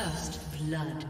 First blood.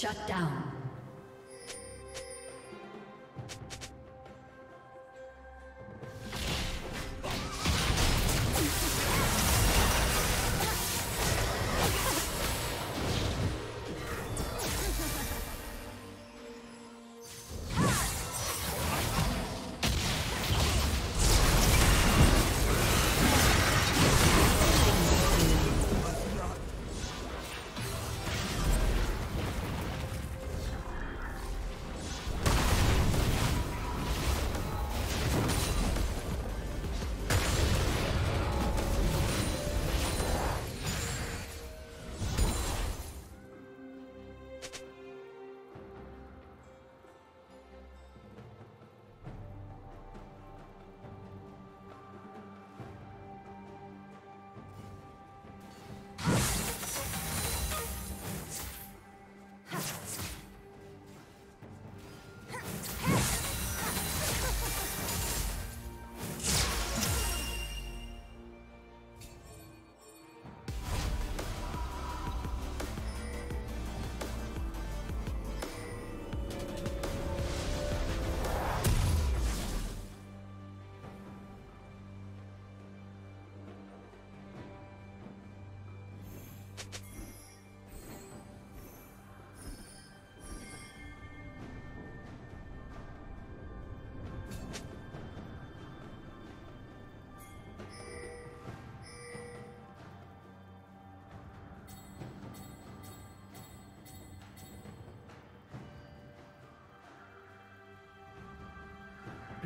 Shut down.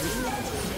Thank you.